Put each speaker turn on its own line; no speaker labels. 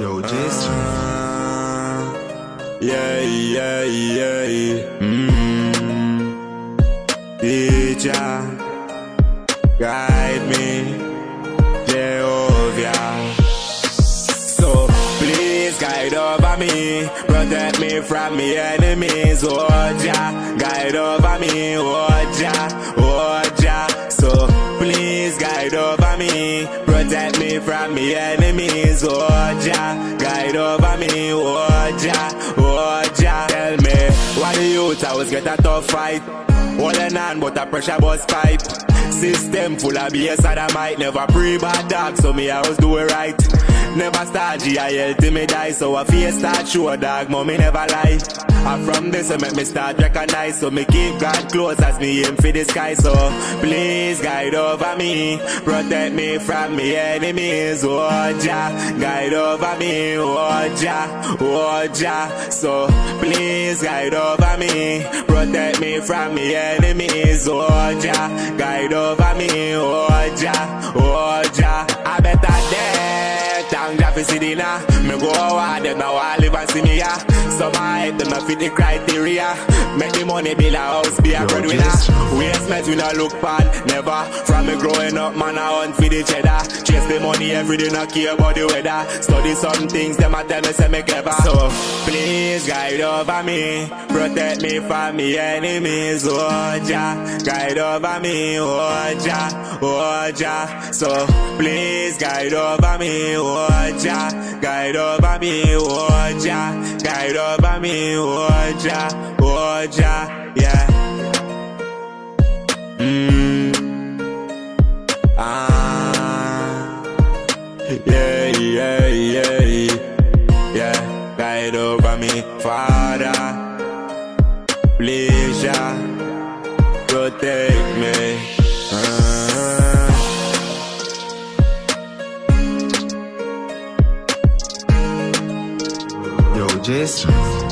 Yo, Jason.
Yeah, yeah, yeah. Mm. Teacher, guide me, Jehovah. So please guide over me, protect me from me enemies. Oh Jah, guide over me, oh Jah, oh Jah. So please guide over me, protect me from me enemies. Oh Guide over me, oh Jah, oh Jah. Tell me why the youth always get a tough fight. Holding on, but a pressure bus pipe. System full of BS and I might never pre bad dog, so me I was do it right. Never start GIL till me die, so I face start show dog, mommy never lie. I from this, I make me start recognize, so me keep God close as me aim for the sky. So please guide over me, protect me from me enemies. Oh Jah, guide over me, oh Jah, oh Jah. So please guide over me, protect me from me enemies. Oh Jah, guide over me, oh thank Jah for now. Me go hard, them now I live and see me ya. Hype, them not fit the criteria. Make the money build a house, be a breadwinner.
Jason.
Waste met we not look bad, never. From me growing up, man, I hunt for the cheddar. Chase the money every day, not care about the weather. Study some things, them a tell me say me clever. So please guide over me, protect me from me enemies. Oh Jah, guide over me, oh Jah, oh Jah. So please guide over me, oh Jah, guide over me, oh Jah, guide over me, oh Jah, oh Jah, yeah. Mm. Ah. Yeah, yeah, yeah. Yeah, guide over me, Father. Please, protect me.
Yo, Jason.